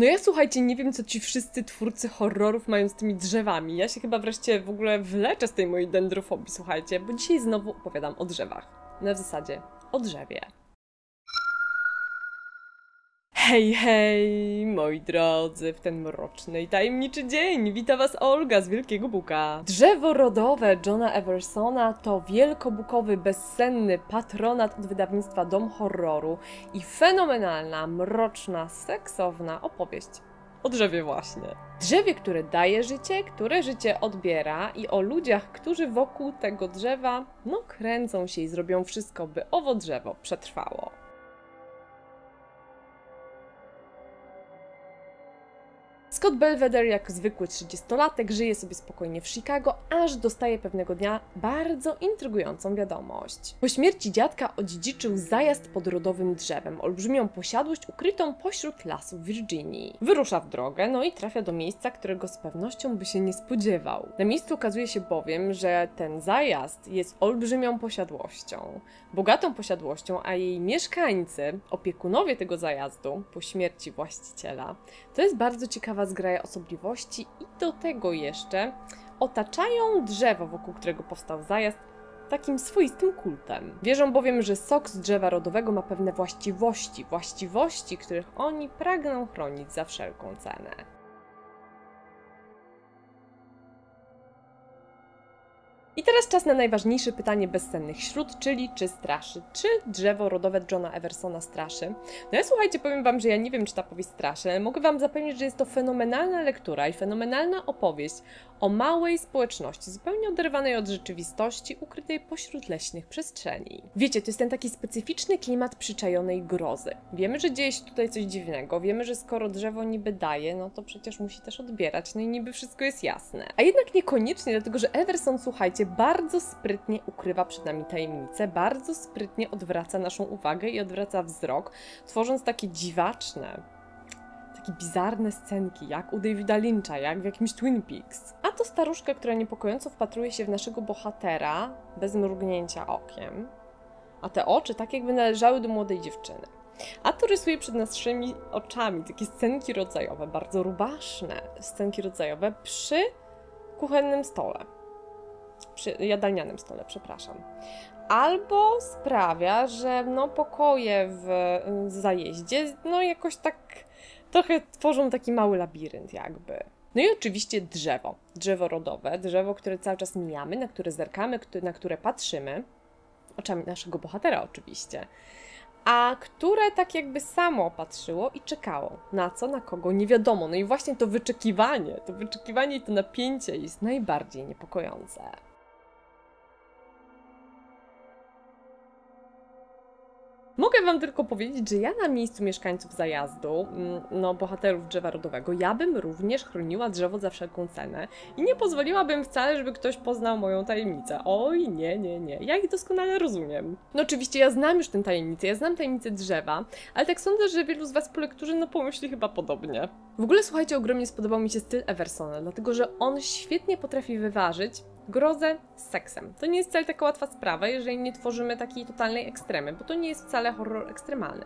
No ja słuchajcie, nie wiem co ci wszyscy twórcy horrorów mają z tymi drzewami. Ja się chyba wreszcie w ogóle wleczę z tej mojej dendrofobii, słuchajcie, bo dzisiaj znowu opowiadam o drzewach. Na zasadzie o drzewie. Hej, hej, moi drodzy, w ten mroczny i tajemniczy dzień wita was Olga z Wielkiego Buka. Drzewo rodowe Johna Eversona to wielkobukowy, bezsenny patronat od wydawnictwa Dom Horroru i fenomenalna, mroczna, seksowna opowieść o drzewie właśnie. Drzewie, które daje życie, które życie odbiera i o ludziach, którzy wokół tego drzewa, no kręcą się i zrobią wszystko, by owo drzewo przetrwało. Scott Belvedere, jak zwykły 30-latek, żyje sobie spokojnie w Chicago, aż dostaje pewnego dnia bardzo intrygującą wiadomość. Po śmierci dziadka odziedziczył zajazd pod rodowym drzewem, olbrzymią posiadłość ukrytą pośród lasów Virginii. Wyrusza w drogę, no i trafia do miejsca, którego z pewnością by się nie spodziewał. Na miejscu okazuje się bowiem, że ten zajazd jest olbrzymią posiadłością, bogatą posiadłością, a jej mieszkańcy, opiekunowie tego zajazdu po śmierci właściciela, to jest bardzo ciekawa zgraja osobliwości i do tego jeszcze otaczają drzewo, wokół którego powstał zajazd, takim swoistym kultem. Wierzą bowiem, że sok z drzewa rodowego ma pewne właściwości, właściwości, których oni pragną chronić za wszelką cenę. I teraz czas na najważniejsze pytanie bezsennych wśród, czyli czy straszy? Czy drzewo rodowe Johna Eversona straszy? No ja słuchajcie, powiem Wam, że ja nie wiem, czy ta powieść straszy, ale mogę Wam zapewnić, że jest to fenomenalna lektura i fenomenalna opowieść o małej społeczności, zupełnie oderwanej od rzeczywistości, ukrytej pośród leśnych przestrzeni. Wiecie, to jest ten taki specyficzny klimat przyczajonej grozy. Wiemy, że dzieje się tutaj coś dziwnego, wiemy, że skoro drzewo niby daje, no to przecież musi też odbierać, no i niby wszystko jest jasne. A jednak niekoniecznie, dlatego że Everson, słuchajcie, bardzo sprytnie ukrywa przed nami tajemnicę, bardzo sprytnie odwraca naszą uwagę i odwraca wzrok, tworząc takie dziwaczne, takie bizarne scenki, jak u Davida Lyncha, jak w jakimś Twin Peaks. A to staruszka, która niepokojąco wpatruje się w naszego bohatera bez mrugnięcia okiem, a te oczy tak jakby należały do młodej dziewczyny. A to rysuje przed naszymi oczami takie scenki rodzajowe, bardzo rubaszne scenki rodzajowe przy kuchennym stole przy jadalnianym stole, przepraszam. Albo sprawia, że no pokoje w zajeździe no jakoś tak trochę tworzą taki mały labirynt jakby. No i oczywiście drzewo, drzewo rodowe, drzewo, które cały czas mijamy, na które zerkamy, na które patrzymy, oczami naszego bohatera oczywiście, a które tak jakby samo patrzyło i czekało. Na co, na kogo, nie wiadomo. No i właśnie to wyczekiwanie, to wyczekiwanie i to napięcie jest najbardziej niepokojące. Mogę Wam tylko powiedzieć, że ja na miejscu mieszkańców zajazdu, mm, no bohaterów drzewa rodowego, ja bym również chroniła drzewo za wszelką cenę i nie pozwoliłabym wcale, żeby ktoś poznał moją tajemnicę. Oj, nie, nie, nie. Ja ich doskonale rozumiem. No oczywiście ja znam już tę tajemnicę, ja znam tajemnicę drzewa, ale tak sądzę, że wielu z Was po lekturze no pomyśli chyba podobnie. W ogóle słuchajcie, ogromnie spodobał mi się styl Eversona, dlatego że on świetnie potrafi wyważyć grozę z seksem. To nie jest wcale taka łatwa sprawa, jeżeli nie tworzymy takiej totalnej ekstremy, bo to nie jest wcale horror ekstremalny.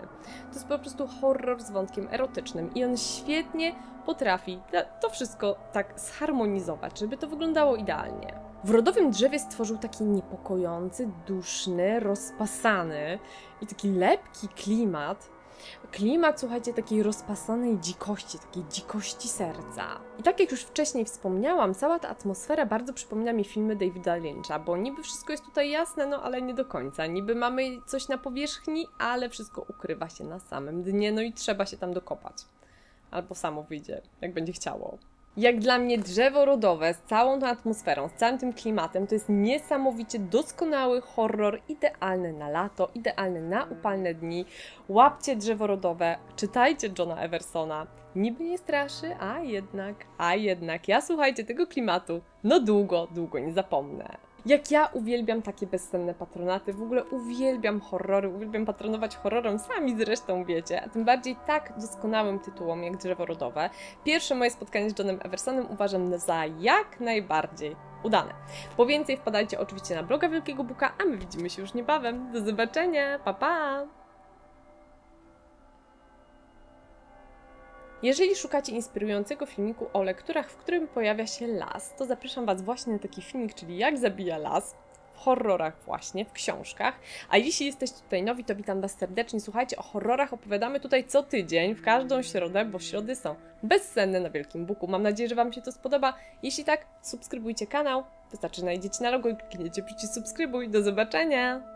To jest po prostu horror z wątkiem erotycznym i on świetnie potrafi to wszystko tak zharmonizować, żeby to wyglądało idealnie. W rodowym drzewie stworzył taki niepokojący, duszny, rozpasany i taki lepki klimat, klimat, słuchajcie, takiej rozpasanej dzikości, takiej dzikości serca. I tak jak już wcześniej wspomniałam, cała ta atmosfera bardzo przypomina mi filmy Davida Lyncha, bo niby wszystko jest tutaj jasne, no ale nie do końca. Niby mamy coś na powierzchni, ale wszystko ukrywa się na samym dnie, no i trzeba się tam dokopać. Albo samo wyjdzie, jak będzie chciało. Jak dla mnie drzewo rodowe z całą tą atmosferą, z całym tym klimatem, to jest niesamowicie doskonały horror, idealny na lato, idealny na upalne dni. Łapcie drzewo rodowe, czytajcie Johna Eversona. Niby nie straszy, a jednak, a jednak, ja słuchajcie tego klimatu, no długo, długo nie zapomnę. Jak ja uwielbiam takie bezsenne patronaty, w ogóle uwielbiam horrory, uwielbiam patronować horrorem, sami zresztą wiecie, a tym bardziej tak doskonałym tytułom jak Drzewo Rodowe. Pierwsze moje spotkanie z Johnem Eversonem uważam za jak najbardziej udane. Po więcej wpadajcie oczywiście na bloga Wielkiego Buka, a my widzimy się już niebawem. Do zobaczenia, pa pa! Jeżeli szukacie inspirującego filmiku o lekturach, w którym pojawia się las, to zapraszam Was właśnie na taki filmik, czyli jak zabija las w horrorach właśnie, w książkach. A jeśli jesteście tutaj nowi, to witam Was serdecznie. Słuchajcie, o horrorach opowiadamy tutaj co tydzień, w każdą środę, bo środy są bezsenne na Wielkim Buku. Mam nadzieję, że Wam się to spodoba. Jeśli tak, subskrybujcie kanał. Wystarczy, najdziecie na logo i klikniecie przycisk subskrybuj. Do zobaczenia!